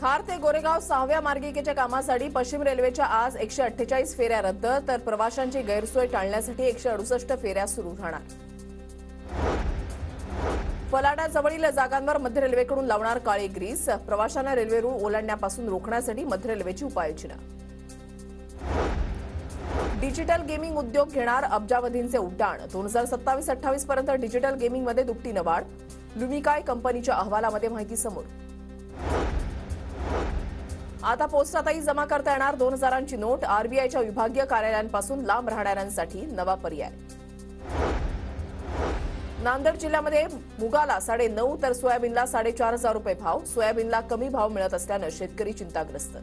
खार ते गोरेगाव सहाव्या मार्गिकेच्या कामासाठी पश्चिम रेल्वेच्या आज एकशे अठ्ठेचाळीस फेऱ्या रद्द तर प्रवाशांची गैरसोय टाळण्यासाठी एकशे अडुसष्ट फेऱ्या सुरू राहणार. फलाटाजवळील जागांवर मध्य रेल्वेकडून लावणार काळी ग्रीस प्रवाशांना रेल्वे रूळ ओलांडण्यापासून रोखण्यासाठी मध्य रेल्वेची उपाययोजना. डिजिटल गेमिंग उद्योग घेणार अब्जावधींचे उड्डाण दोन हजार सत्तावीस अठ्ठावीस पर्यंत डिजिटल गेमिंगमध्ये दुपटीनं वाढ लुमिकाय कंपनीच्या अहवालामध्ये माहिती समोर. आता पोस्टातही जमा करता येणार दोन हजारांची नोट. आरबीआयच्या विभागीय कार्यालयांपासून लांब राहणाऱ्यांसाठी नवा पर्याय. नांदेड जिल्ह्यामध्ये मुगाला साडे नऊ तर सोयाबीनला साडेचार हजार रुपये भाव. सोयाबीनला कमी भाव मिळत असल्यानं शेतकरी चिंताग्रस्त.